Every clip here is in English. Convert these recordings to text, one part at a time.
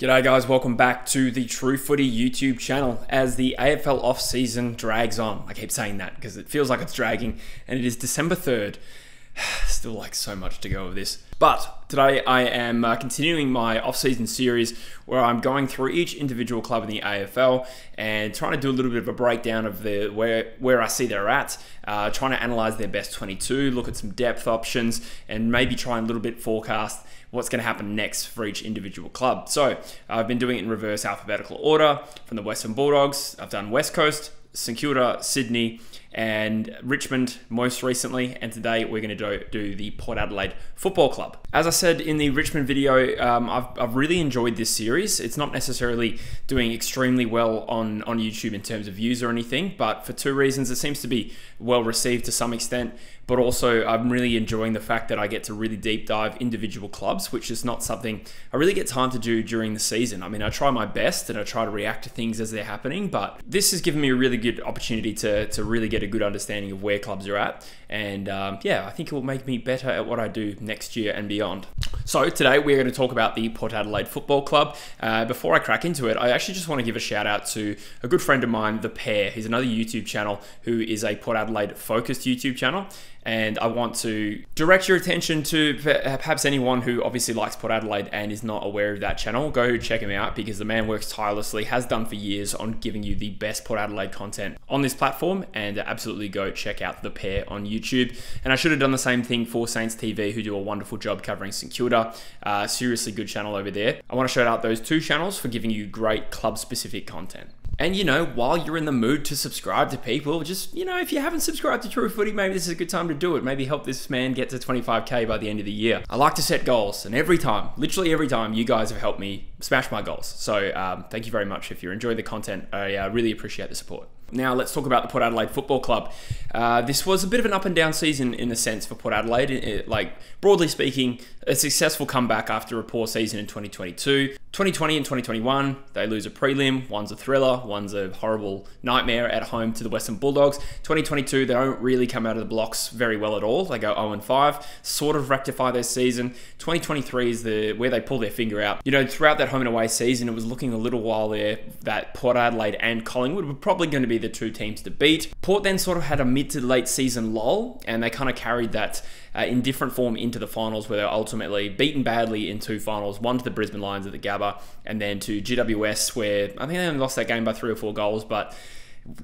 G'day guys, welcome back to the True Footy YouTube channel as the AFL off-season drags on. I keep saying that because it feels like it's dragging and it is December 3rd. Still like so much to go of this. But today I am uh, continuing my off-season series where I'm going through each individual club in the AFL and trying to do a little bit of a breakdown of the where where I see they're at, uh, trying to analyze their best 22, look at some depth options, and maybe try and a little bit forecast what's going to happen next for each individual club. So I've been doing it in reverse alphabetical order from the Western Bulldogs. I've done West Coast, St Kilda, Sydney, and Richmond most recently. And today we're going to do, do the Port Adelaide Football Club. As I said in the Richmond video, um, I've, I've really enjoyed this series. It's not necessarily doing extremely well on, on YouTube in terms of views or anything, but for two reasons, it seems to be well received to some extent but also I'm really enjoying the fact that I get to really deep dive individual clubs, which is not something I really get time to do during the season. I mean, I try my best and I try to react to things as they're happening, but this has given me a really good opportunity to, to really get a good understanding of where clubs are at. And um, yeah, I think it will make me better at what I do next year and beyond. So today we're going to talk about the Port Adelaide Football Club. Uh, before I crack into it, I actually just want to give a shout out to a good friend of mine, The Pear. He's another YouTube channel who is a Port Adelaide focused YouTube channel. And I want to direct your attention to perhaps anyone who obviously likes Port Adelaide and is not aware of that channel. Go check him out because the man works tirelessly, has done for years on giving you the best Port Adelaide content on this platform. And absolutely go check out The Pear on YouTube. And I should have done the same thing for Saints TV, who do a wonderful job covering St Kilda. Uh, seriously good channel over there. I want to shout out those two channels for giving you great club specific content. And you know, while you're in the mood to subscribe to people, just you know, if you haven't subscribed to True Footy, maybe this is a good time to do it. Maybe help this man get to 25k by the end of the year. I like to set goals, and every time, literally every time, you guys have helped me smash my goals. So um, thank you very much. If you're enjoying the content, I uh, really appreciate the support. Now let's talk about the Port Adelaide Football Club. Uh, this was a bit of an up and down season in a sense for Port Adelaide. It, like broadly speaking, a successful comeback after a poor season in 2022. 2020 and 2021, they lose a prelim. One's a thriller, one's a horrible nightmare at home to the Western Bulldogs. 2022, they don't really come out of the blocks very well at all. They go 0 and 5, sort of rectify their season. 2023 is the where they pull their finger out. You know, throughout that home and away season, it was looking a little while there that Port Adelaide and Collingwood were probably going to be the two teams to beat. Port then sort of had a mid to late season lull, and they kind of carried that uh, in different form into the finals, where they were ultimately beaten badly in two finals, one to the Brisbane Lions at the Gabba, and then to GWS, where I think they only lost that game by three or four goals, but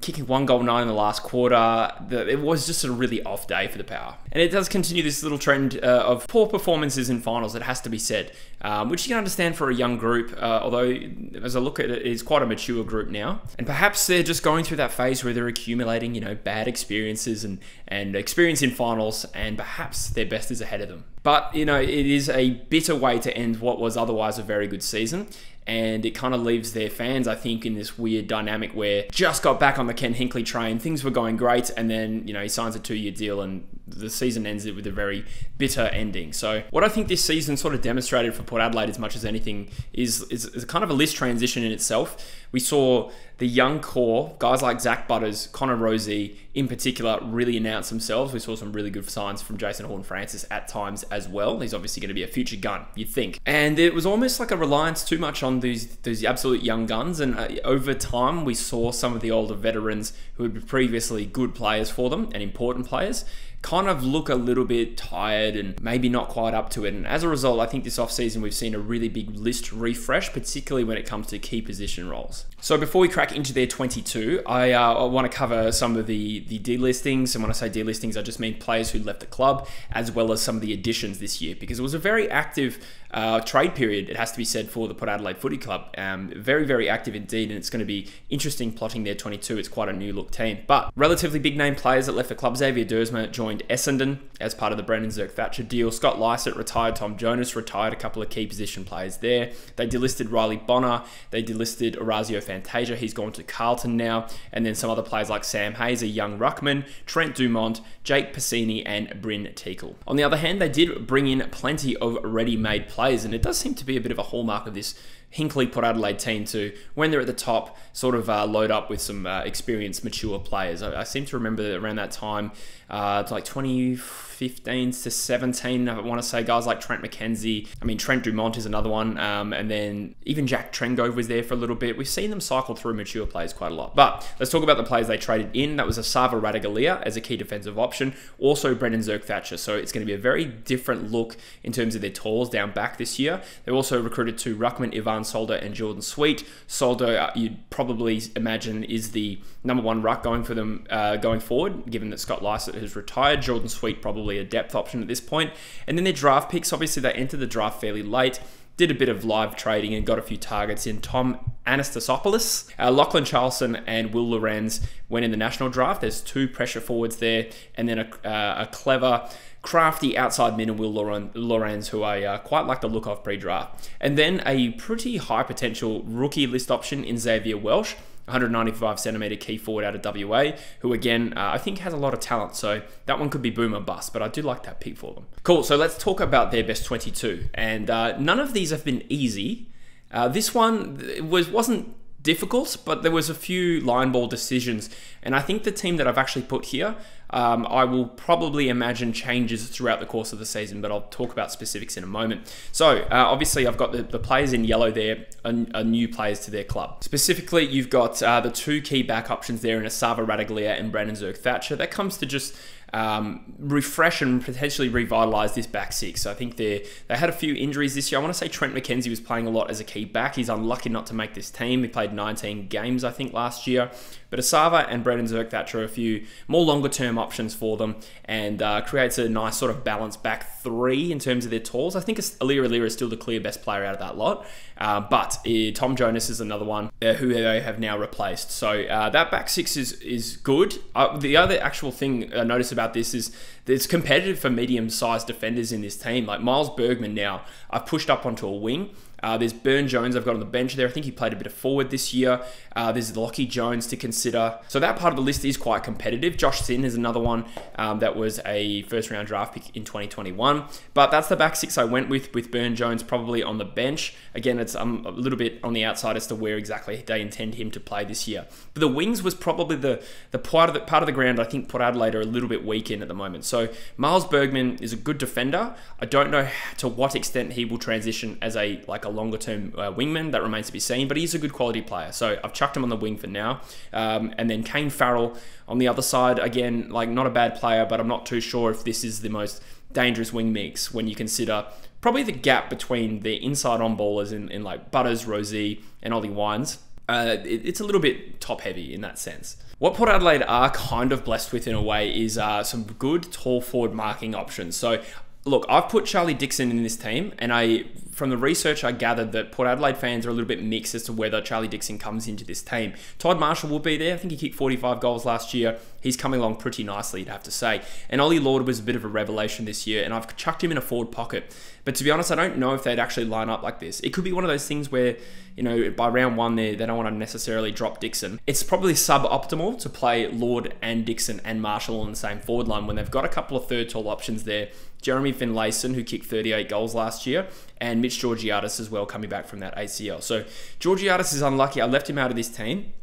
kicking one goal nine in the last quarter. it was just a really off day for the Power. And it does continue this little trend uh, of poor performances in finals, it has to be said, um, which you can understand for a young group, uh, although as I look at it, it's quite a mature group now. And perhaps they're just going through that phase where they're accumulating, you know, bad experiences and, and experience in finals, and perhaps their best is ahead of them. But, you know, it is a bitter way to end what was otherwise a very good season and it kind of leaves their fans, I think, in this weird dynamic where just got back on the Ken Hinkley train, things were going great, and then you know he signs a two-year deal, and the season ends it with a very bitter ending. So what I think this season sort of demonstrated for Port Adelaide, as much as anything, is is, is kind of a list transition in itself. We saw the young core, guys like Zak Butters, Connor Rozee in particular, really announce themselves. We saw some really good signs from Jason Horne-Francis at times as well. He's obviously going to be a future gun, you'd think. And it was almost like a reliance too much on these, these absolute young guns. And uh, over time, we saw some of the older veterans who had been previously good players for them and important players kind of look a little bit tired and maybe not quite up to it. And as a result, I think this offseason we've seen a really big list refresh, particularly when it comes to key position roles miles. So before we crack into their 22, I, uh, I want to cover some of the, the delistings. And when I say delistings, I just mean players who left the club, as well as some of the additions this year, because it was a very active uh, trade period, it has to be said, for the Port Adelaide Footy Club. Um, very, very active indeed, and it's going to be interesting plotting their 22. It's quite a new look team. But relatively big name players that left the club. Xavier Duursma joined Essendon as part of the Brandon Zerk-Thatcher deal. Scott Lycett retired. Tom Jonas retired. A couple of key position players there. They delisted Riley Bonner. They delisted Orazio Fantasia. He's gone to Carlton now. And then some other players like Sam Hayes, a young ruckman, Trent Dumont, Jake Pasini, and Bryn Teakle. On the other hand, they did bring in plenty of ready-made players, and it does seem to be a bit of a hallmark of this Hinkley Port Adelaide team to, when they're at the top, sort of uh, load up with some uh, experienced, mature players. I, I, seem to remember around that time, uh, like 2015 to 17. I want to say guys like Trent McKenzie. I mean, Trent Dumont is another one. Um, and then even Jack Trengove was there for a little bit. We've seen them cycle through mature players quite a lot. But let's talk about the players they traded in. That was Esava Ratugolea as a key defensive option. Also, Brandon Zerk-Thatcher. So it's going to be a very different look in terms of their tools down back this year. They also recruited two Ruckman, Ivan Soldo, and Jordan Sweet. Soldo, uh, you'd probably imagine, is the number one ruck going for them uh, going forward, given that Scott Lycett has retired. Jordan Sweet probably a depth option at this point. And then their draft picks, obviously, they entered the draft fairly late did a bit of live trading and got a few targets in. Tom Anastasopoulos, uh, Lachlan Charleson and Will Lorenz went in the national draft. There's two pressure forwards there, and then a, uh, a clever, crafty outside mid and Will Lorenz, who I uh, quite like the look of pre draft. And then a pretty high potential rookie list option in Xavier Welch. 195 centimeter key forward out of WA, who again, uh, I think has a lot of talent. So that one could be boomer bust, but I do like that pick for them. Cool. So let's talk about their best 22. And uh, none of these have been easy. Uh, this one was wasn't difficult, but there was a few line ball decisions. And I think the team that I've actually put here, um, I will probably imagine changes throughout the course of the season, but I'll talk about specifics in a moment. So uh, obviously I've got the, the, players in yellow there, new players to their club. Specifically, you've got uh, the two key back options there in Esava Ratugolea and Brandon Zerk-Thatcher. That comes to just um, refresh and potentially revitalise this back six. So I think they they had a few injuries this year. I want to say Trent McKenzie was playing a lot as a key back. He's unlucky not to make this team. He played 19 games, I think, last year. But Esava and Brandon Zerk-Thatcher are a few more longer term options for them and uh, creates a nice sort of balance back three in terms of their tools. I think Aliir Aliir is still the clear best player out of that lot. Uh, but uh, Tom Jonas is another one uh, who they have now replaced. So uh, that back six is, is good. Uh, the other actual thing I notice about this is it's competitive for medium sized defenders in this team. Like Miles Bergman now, I've pushed up onto a wing. Uh, there's Burn Jones I've got on the bench there. I think he played a bit of forward this year. Uh, there's Lockie Jones to consider. So that part of the list is quite competitive. Josh Sinn is another one um, that was a first round draft pick in 2021. But that's the back six I went with, with Burn Jones probably on the bench. Again, it's um, a little bit on the outside as to where exactly they intend him to play this year. But the wings was probably the, the part of the part of the ground I think Port Adelaide are a little bit weak in at the moment. So Miles Bergman is a good defender. I don't know to what extent he will transition as a like a longer term uh, wingman. That remains to be seen. But he's a good quality player. So I've chucked him on the wing for now. Um, and then Kane Farrell on the other side, again, like not a bad player, but I'm not too sure if this is the most dangerous wing mix when you consider probably the gap between the inside on ballers in, in like Butters, Rozee, and Ollie Wines. Uh, it, it's a little bit top heavy in that sense. What Port Adelaide are kind of blessed with in a way is uh, some good tall forward marking options. So look, I've put Charlie Dixon in this team, and I, from the research, I gathered that Port Adelaide fans are a little bit mixed as to whether Charlie Dixon comes into this team. Todd Marshall will be there. I think he kicked 45 goals last year. He's coming along pretty nicely, you'd have to say. And Ollie Lord was a bit of a revelation this year, and I've chucked him in a forward pocket. But to be honest, I don't know if they'd actually line up like this. It could be one of those things where, you know, by round one, they, they don't want to necessarily drop Dixon. It's probably suboptimal to play Lord and Dixon and Marshall on the same forward line when they've got a couple of third tall options there Jeremy Finlayson, who kicked 38 goals last year, and Mitch Georgiadis as well, coming back from that ACL. So Georgiadis is unlucky. I left him out of this team.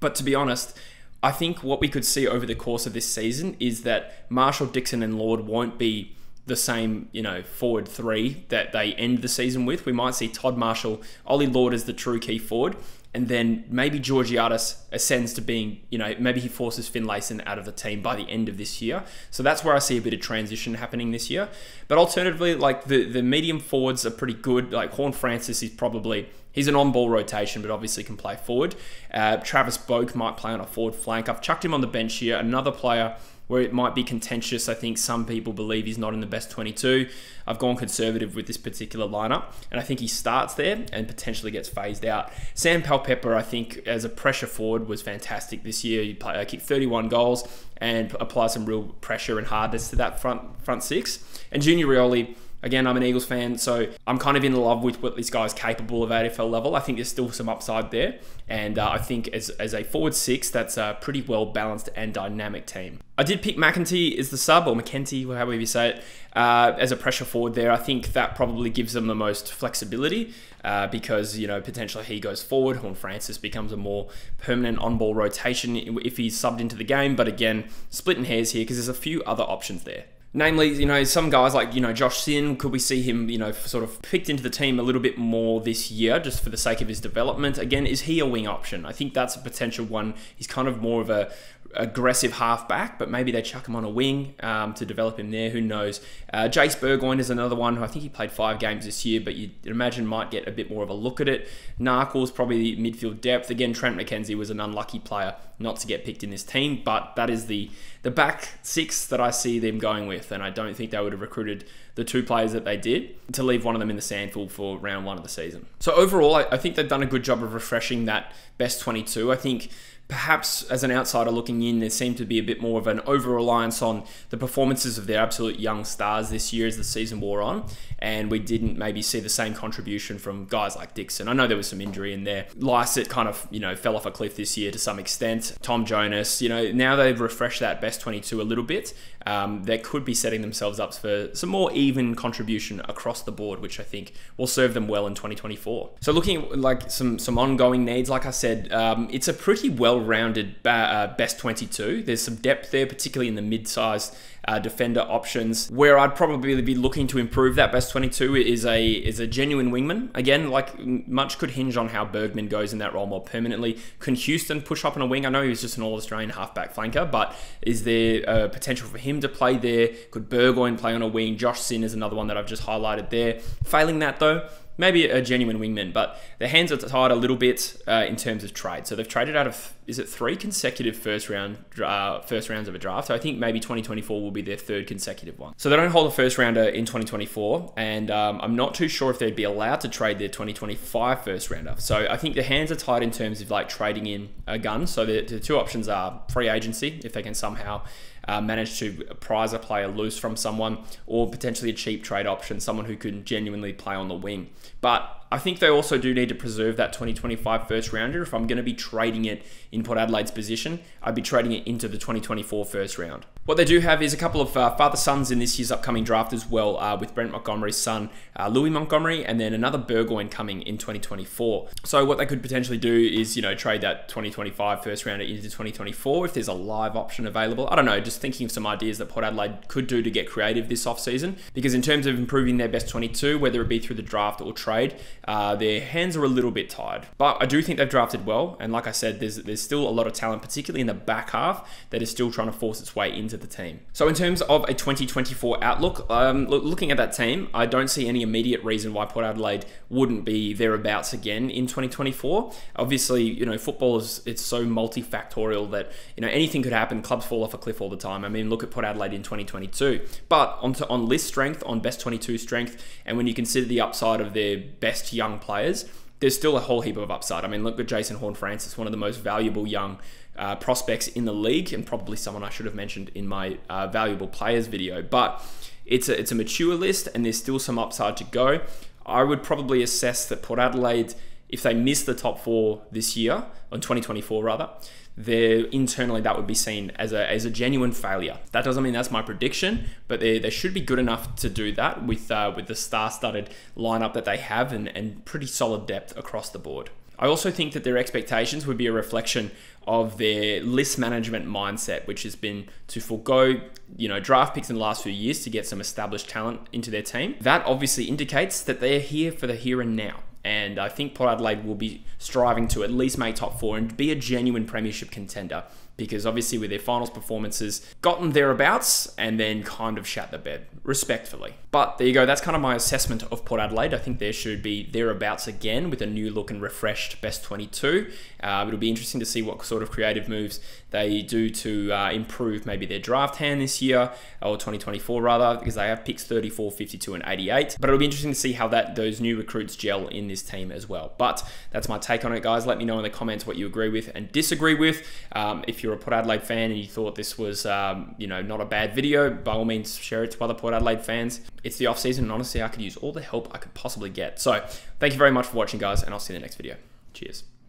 But to be honest, I think what we could see over the course of this season is that Marshall, Dixon, and Lord won't be the same, you know, forward three that they end the season with. We might see Todd Marshall, Ollie Lord as the true key forward, and then maybe Georgiadis ascends to being, you know, maybe he forces Finlayson out of the team by the end of this year. So that's where I see a bit of transition happening this year. But alternatively, like the, the medium forwards are pretty good. Like Horne-Francis is probably, he's an on ball rotation, but obviously can play forward. Uh, Travis Boak might play on a forward flank. I've chucked him on the bench here. Another player where it might be contentious. I think some people believe he's not in the best 22. I've gone conservative with this particular lineup, and I think he starts there and potentially gets phased out. Sam Powell-Pepper, I think, as a pressure forward, was fantastic this year. He play, uh, kicked 31 goals and applied some real pressure and hardness to that front front six. And Junior Rioli Again, I'm an Eagles fan, so I'm kind of in love with what this guy's capable of at AFL level. I think there's still some upside there. And uh, I think as, as a forward six, that's a pretty well balanced and dynamic team. I did pick McEntee as the sub, or McKenty, however you say it, uh, as a pressure forward there. I think that probably gives them the most flexibility uh, because, you know, potentially he goes forward. Horne-Francis becomes a more permanent on ball rotation if he's subbed into the game. But again, splitting hairs here because there's a few other options there. Namely, you know, some guys like, you know, Josh Sinn, could we see him, you know, sort of picked into the team a little bit more this year just for the sake of his development? Again, is he a wing option? I think that's a potential one. He's kind of more of a aggressive halfback, but maybe they chuck him on a wing um, to develop him there. Who knows? Uh, Jase Burgoyne is another one who I think he played five games this year, but you'd imagine might get a bit more of a look at it. Narkle's probably the midfield depth. Again, Trent McKenzie was an unlucky player not to get picked in this team, but that is the the back six that I see them going with, and I don't think they would have recruited the two players that they did to leave one of them in the sandful for round one of the season. So overall, I, I think they've done a good job of refreshing that best 22. I think perhaps as an outsider looking in, there seemed to be a bit more of an over reliance on the performances of their absolute young stars this year as the season wore on. And we didn't maybe see the same contribution from guys like Dixon. I know there was some injury in there. Lycett kind of, you know, fell off a cliff this year to some extent. Tom Jonas, you know, now they've refreshed that best 22 a little bit. Um, they could be setting themselves up for some more even contribution across the board, which I think will serve them well in 2024. So looking at like some some ongoing needs, like I said, um, it's a pretty well well-rounded uh, best 22. There's some depth there, particularly in the mid-sized uh, defender options. Where I'd probably be looking to improve that best 22 is a is a genuine wingman. Again, like much could hinge on how Bergman goes in that role more permanently. Can Houston push up on a wing? I know he's just an All-Australian halfback flanker, but is there a potential for him to play there? Could Burgoyne play on a wing? Josh Sinn is another one that I've just highlighted there. Failing that though, maybe a genuine wingman, but their hands are tied a little bit uh, in terms of trade. So they've traded out of is it three consecutive first round uh, first rounds of a draft. So I think maybe 2024 will be their third consecutive one. So they don't hold a first rounder in 2024, and um, I'm not too sure if they'd be allowed to trade their 2025 first rounder. So I think the hands are tied in terms of like trading in a gun. So the, the two options are free agency if they can somehow uh, manage to prize a player loose from someone, or potentially a cheap trade option, someone who can genuinely play on the wing. But I think they also do need to preserve that 2025 first rounder. If I'm going to be trading it in Port Adelaide's position, I'd be trading it into the 2024 first round. What they do have is a couple of uh, father sons in this year's upcoming draft as well, uh, with Brent Montgomery's son, uh, Louis Montgomery, and then another Burgoyne coming in 2024. So what they could potentially do is, you know, trade that 2025 first rounder into 2024 if there's a live option available. I don't know, just thinking of some ideas that Port Adelaide could do to get creative this offseason. Because in terms of improving their best 22, whether it be through the draft or trade, uh, their hands are a little bit tied. But I do think they've drafted well, and like I said, there's there's still a lot of talent, particularly in the back half, that is still trying to force its way into the team. So in terms of a 2024 outlook, um, looking at that team, I don't see any immediate reason why Port Adelaide wouldn't be thereabouts again in 2024. Obviously, you know, football is it's so multifactorial that you know anything could happen. Clubs fall off a cliff all the time. I mean, look at Port Adelaide in 2022. But on to, on list strength, on best 22 strength, and when you consider the upside of their best young players, there's still a whole heap of upside. I mean, look at Jason Horne-Francis, one of the most valuable young uh, prospects in the league, and probably someone I should have mentioned in my uh, valuable players video. But it's a, it's a mature list, and there's still some upside to go. I would probably assess that Port Adelaide, if they miss the top four this year, on 2024 rather, there internally that would be seen as a, as a genuine failure. That doesn't mean that's my prediction, but they, they should be good enough to do that with uh, with the star-studded lineup that they have and, and pretty solid depth across the board. I also think that their expectations would be a reflection of their list management mindset, which has been to forego, you know, draft picks in the last few years to get some established talent into their team. That obviously indicates that they're here for the here and now. And I think Port Adelaide will be striving to at least make top four and be a genuine premiership contender because obviously with their finals performances, gotten thereabouts and then kind of shat the bed, respectfully. But there you go, that's kind of my assessment of Port Adelaide. I think there should be thereabouts again with a new look and refreshed best 22. Uh, it'll be interesting to see what sort of creative moves they do to uh, improve maybe their draft hand this year or 2024 rather, because they have picks 34, 52, and 88. But it'll be interesting to see how that those new recruits gel in this team as well. But that's my take on it, guys. Let me know in the comments what you agree with and disagree with. Um, if you're a Port Adelaide fan and you thought this was, um, you know, not a bad video, by all means, share it to other Port Adelaide fans. It's the off season, and honestly, I could use all the help I could possibly get. So, thank you very much for watching, guys, and I'll see you in the next video. Cheers.